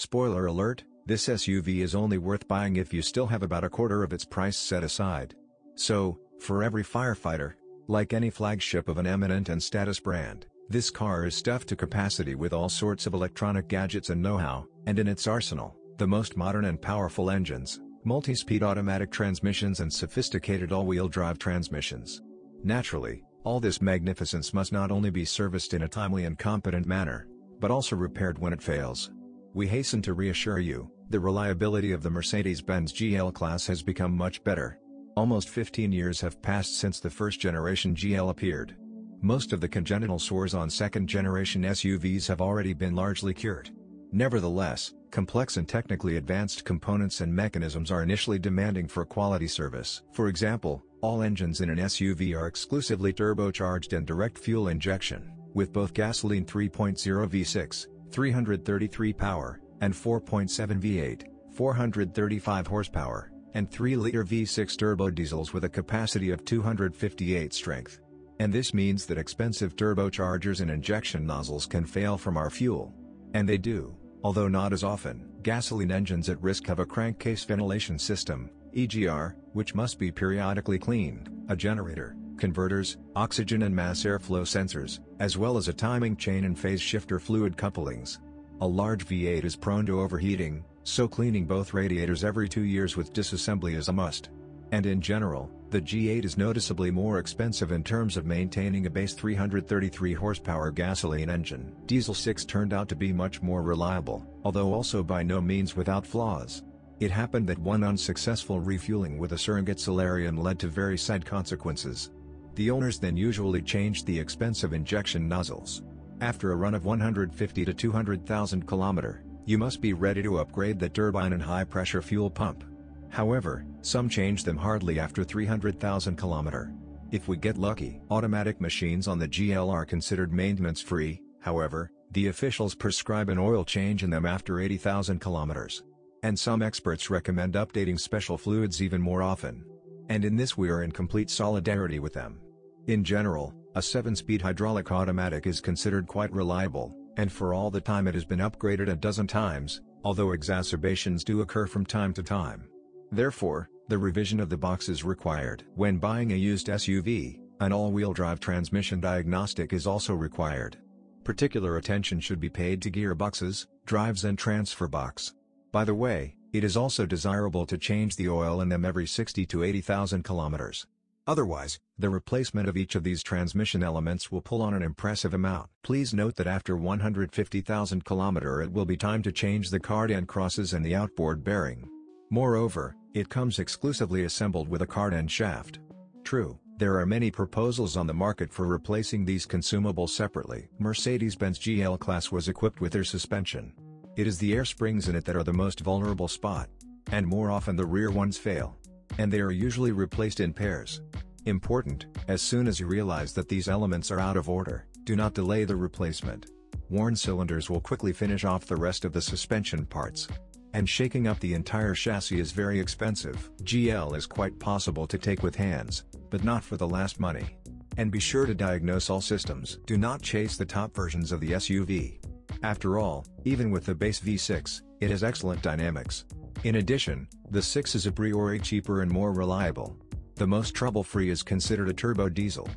Spoiler alert, this SUV is only worth buying if you still have about a quarter of its price set aside. So, for every firefighter, like any flagship of an eminent and status brand, this car is stuffed to capacity with all sorts of electronic gadgets and know-how, and in its arsenal, the most modern and powerful engines, multi-speed automatic transmissions and sophisticated all-wheel drive transmissions. Naturally, all this magnificence must not only be serviced in a timely and competent manner, but also repaired when it fails. We hasten to reassure you, the reliability of the Mercedes-Benz GL class has become much better. Almost 15 years have passed since the first generation GL appeared. Most of the congenital sores on second-generation SUVs have already been largely cured. Nevertheless, complex and technically advanced components and mechanisms are initially demanding for quality service. For example, all engines in an SUV are exclusively turbocharged and direct fuel injection, with both gasoline 3.0 V6, 333 power, and 4.7 V8, 435 horsepower, and 3-liter V6 turbo diesels with a capacity of 258 strength. And this means that expensive turbochargers and injection nozzles can fail from our fuel. And they do, although not as often. Gasoline engines at risk have a crankcase ventilation system, EGR, which must be periodically cleaned, a generator, converters, oxygen and mass airflow sensors, as well as a timing chain and phase shifter fluid couplings. A large V8 is prone to overheating, so cleaning both radiators every two years with disassembly is a must. And in general, the V8 is noticeably more expensive in terms of maintaining a base 333 horsepower gasoline engine. Diesel 6 turned out to be much more reliable, although also by no means without flaws. It happened that one unsuccessful refueling with a surrogate solarium led to very sad consequences. The owners then usually changed the expensive injection nozzles. After a run of 150 to 200,000 km, you must be ready to upgrade the turbine and high-pressure fuel pump. However, some change them hardly after 300,000 km. If we get lucky. Automatic machines on the GL are considered maintenance-free, however, the officials prescribe an oil change in them after 80,000 km. And some experts recommend updating special fluids even more often. And in this we are in complete solidarity with them. In general, a 7-speed hydraulic automatic is considered quite reliable, and for all the time it has been upgraded a dozen times, although exacerbations do occur from time to time. Therefore, the revision of the box is required. When buying a used SUV, an all-wheel drive transmission diagnostic is also required. Particular attention should be paid to gearboxes, drives and transfer box. By the way, it is also desirable to change the oil in them every 60 to 80,000 kilometers. Otherwise, the replacement of each of these transmission elements will pull on an impressive amount. Please note that after 150,000 km it will be time to change the cardan crosses and the outboard bearing. Moreover, it comes exclusively assembled with a cardan shaft. True, there are many proposals on the market for replacing these consumables separately. Mercedes-Benz GL Class was equipped with their suspension. It is the air springs in it that are the most vulnerable spot. And more often the rear ones fail. And they are usually replaced in pairs. Important, as soon as you realize that these elements are out of order, do not delay the replacement. Worn cylinders will quickly finish off the rest of the suspension parts. And shaking up the entire chassis is very expensive. GL is quite possible to take with hands, but not for the last money. And be sure to diagnose all systems. Do not chase the top versions of the SUV. After all, even with the base V6, it has excellent dynamics. In addition, the 6 is a priori cheaper and more reliable. The most trouble-free is considered a turbo diesel.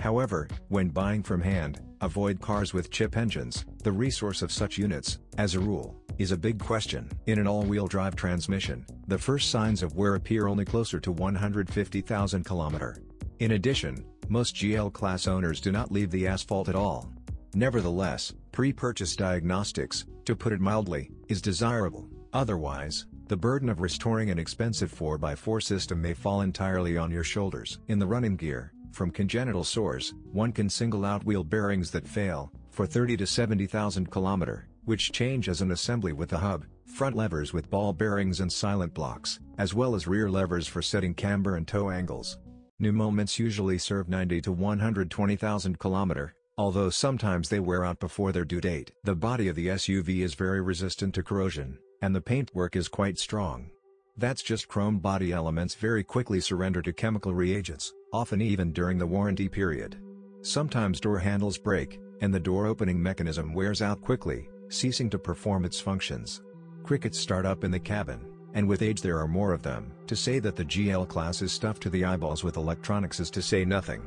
However, when buying from hand, avoid cars with chip engines, the resource of such units, as a rule, is a big question. In an all-wheel drive transmission, the first signs of wear appear only closer to 150,000 km. In addition, most GL class owners do not leave the asphalt at all. Nevertheless, pre-purchase diagnostics, to put it mildly, is desirable. Otherwise, the burden of restoring an expensive 4x4 system may fall entirely on your shoulders. In the running gear, from congenital sores, one can single out wheel bearings that fail, for 30 to 70,000 km, which change as an assembly with the hub, front levers with ball bearings and silent blocks, as well as rear levers for setting camber and toe angles. New moments usually serve 90 to 120,000 km, although sometimes they wear out before their due date. The body of the SUV is very resistant to corrosion, and the paintwork is quite strong. That's just chrome body elements very quickly surrender to chemical reagents, often even during the warranty period. Sometimes door handles break, and the door opening mechanism wears out quickly, ceasing to perform its functions. Crickets start up in the cabin, and with age there are more of them. To say that the GL class is stuffed to the eyeballs with electronics is to say nothing.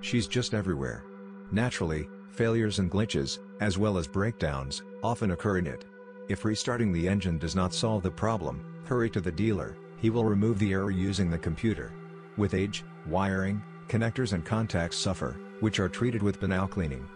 She's just everywhere. Naturally, failures and glitches, as well as breakdowns, often occur in it. If restarting the engine does not solve the problem, hurry to the dealer, he will remove the error using the computer. With age, wiring, connectors and contacts suffer, which are treated with banal cleaning.